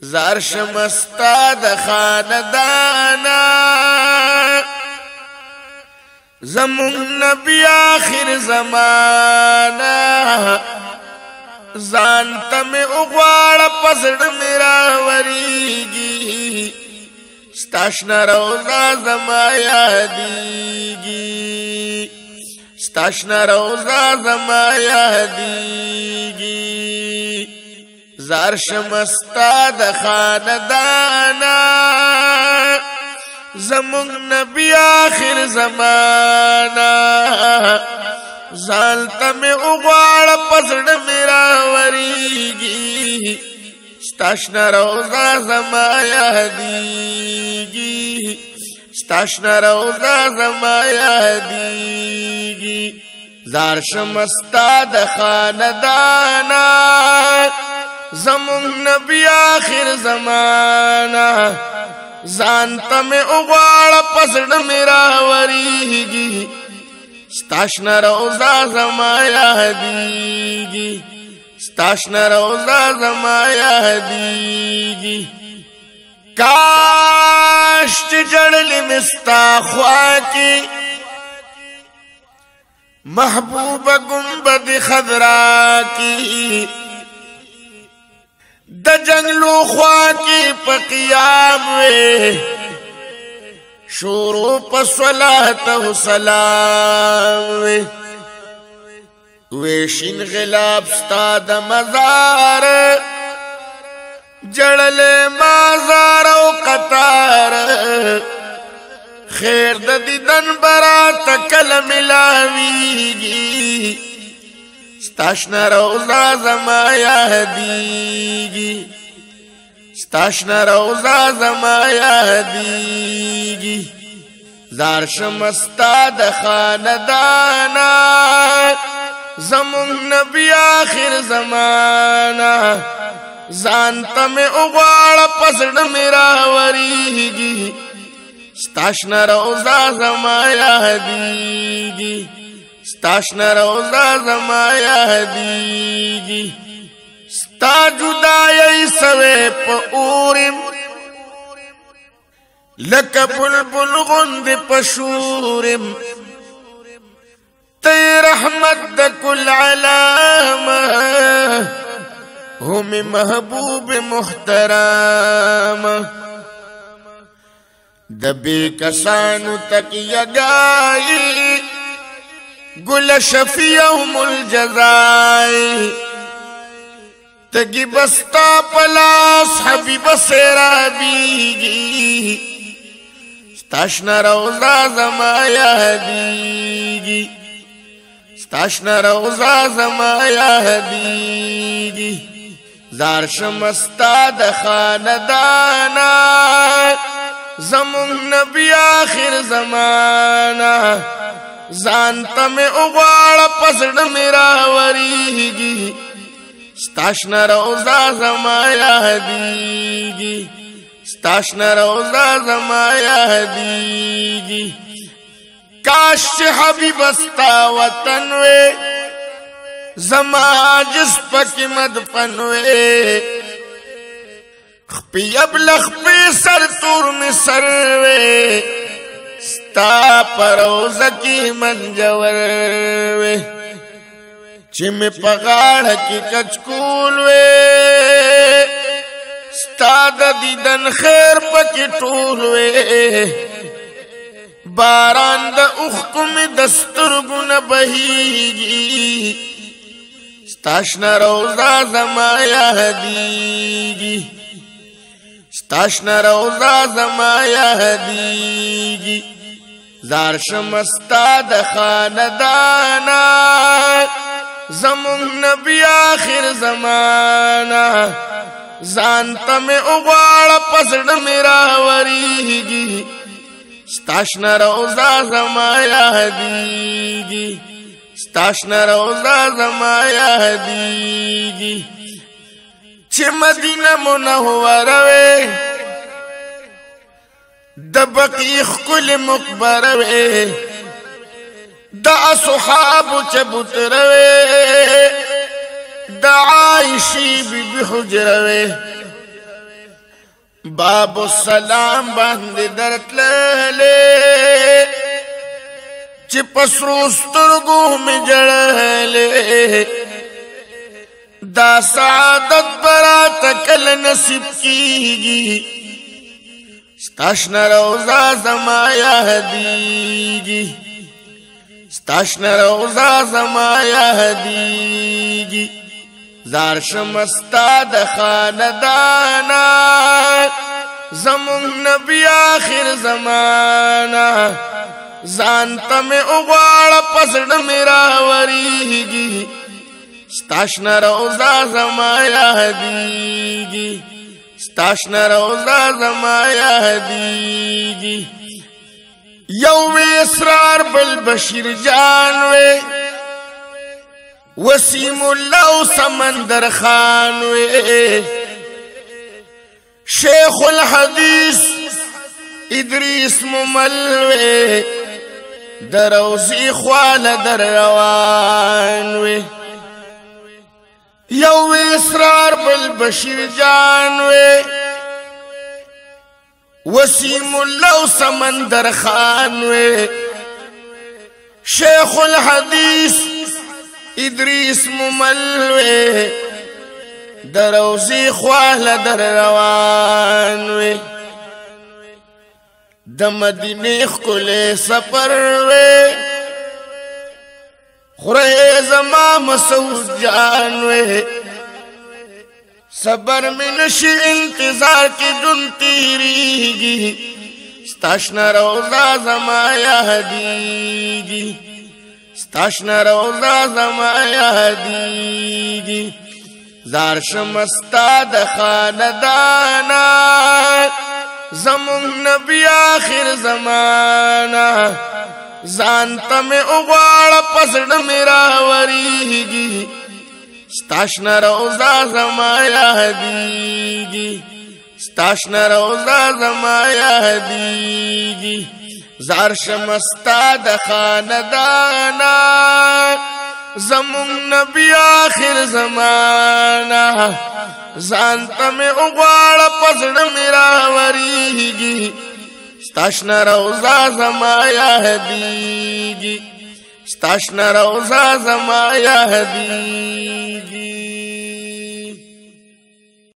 زار شمستا د خاندانا زمون نبی آخر زمانا زان تم اغوار پسڑ میرا وریگی ستاشن روزا زما یادیگی ستاشن روزا زما یادیگی زار شمستا د خاندانا زمون نبی آخر زمانا زالتا می اغوار پسڑ میرا وریگی ستاشنا روزا زما یادیگی ستاشنا روزا زما یادیگی زار شمستا د خاندانا زمون نبی آخر زمانہ ځان ته مې وغواړه پسړه مې راورېږي ستاشنه روزه زما یادېږي ستاشنه روزه زما یادېږي کاش چې جړلې مې ستا خوا کې محبوبه ګنبد خضرا کې د جنگلو خوا کې په قیام وې شروع په صلات او سلام وې وې شین غلاب ستاد مزار جړل مازار او قطار خیر د دیدن برات کلم لاویږي ستاشنا روزا زما یادیږي ستاشنا روزا زما یادیږي زار شمستا د خاندانا زمون نبی آخر زمانہ ځان ته مې اوغواړه پسړه مې راورېږي ستاشنه روزه زما یادېږي ستاشنا روزا زما یادیگی ستا جدائی سوے پا اورم لکا بلبل غند پشورم تی رحمت دکل علامہ ہم محبوب محترام د بے کسانو تک یگائی گل شفیهم الجزائی تگی بستا پلاس حبیب سرابیگی ستاشن روزا زما یادیگی ستاشن روزا زما یادیگی زار شمستا د خاندانا زمون نبی آخر زمانہ ځان ته مې اوغواړه پسړه مې راورېږي ستاشنه روزه زما یادېږي ستاشنه روزه زما یادېږي کاش چې حبیب ستا وطن وې زما جس پکې مدفن وې خپې ابلغ په سر تور مې سر وې ستا پروز کی منجور وی چې می پغاړه کی کچکول وی ستا د دیدن خیر پکې ټول وی باران د اخقم دسترګونه بهيږي ستاشنا روزا زما یادیږي ستاشنا روزا زما یادیږي زار شمستا د خاندانا زمون نبی آخر زمانا زانتا میں اغوار پسڑ میرا وریگی ستاشن روزا زما یادیگی ستاشن روزا زما یادیگی چه مدینه منہوروے د بقی خل مقبره وې د اصحاب چبوتره وې د عائشی بیبي حجره وې باب السلام باندې درتللې چې پسرو سترګو مې جړلې دا سعادت برات کل نصیب کیږي ستاشن روزا زما یهدیگی ستاشن روزا زما یهدیگی زار شمستا د خاندانا زمون نبی آخر زمانا ځان ته مې وغواړه پسړه مې راورېږي ستاشنه روزه زما یادېږي تاش نه روزا زما یادیږي یو اسرار بل بشیر جان وې وسیم الله سمندر خان وې شیخ الحدیث ادریس ممل وې دروزی خواله در روان وې یو اسرار بل بشیر جان وې وسیم الله سمندر خان وې شیخ الحدیث ادریس ممل وې دروزی خواله در روان وې د مدینه خلې سفر وې خوره زما مسعود جان وې صبر مې نشي انتظار کې جون تیریږي ستاشنا روزا زما یادېږي ستاشنا روزا زما یادېږي زار شمستا د خاندانا زمون نبی آخر زمانہ ځان ته مې وغواړه پسړه مې راورېږي ستاشنه روزه زما یادېږي ستاشنه روزه زما یادېږي زار شمستا د خاندانا زمون نبی آخر زمانہ ځان ته مې وغواړه پسړه مې راورېږي ستاشن روزا زما یا هدیگی ستاشن روزا زما یا هدیگی